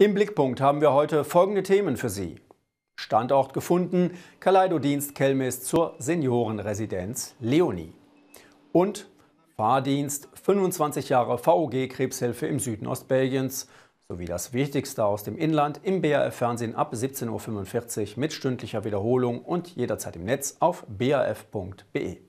Im Blickpunkt haben wir heute folgende Themen für Sie. Standort gefunden, Kaleido-Dienst Kelmis zur Seniorenresidenz Leonie. Und Fahrdienst, 25 Jahre VOG Krebshilfe im Süden Ostbelgiens sowie das Wichtigste aus dem Inland im BAF-Fernsehen ab 17.45 Uhr mit stündlicher Wiederholung und jederzeit im Netz auf baf.be.